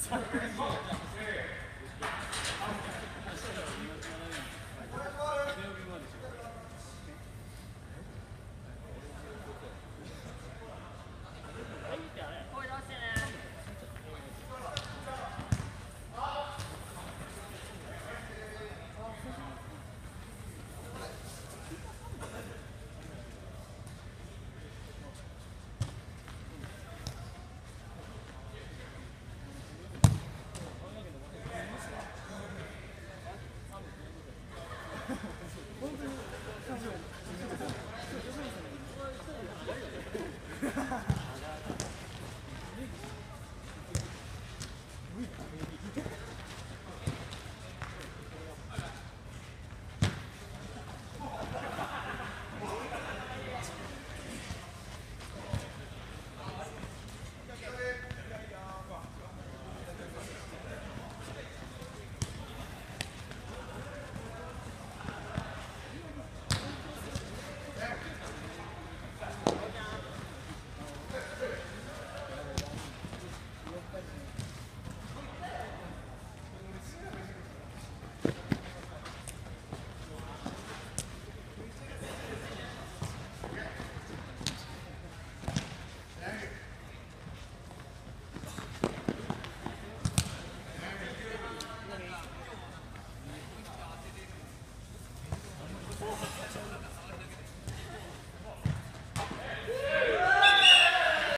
Sorry.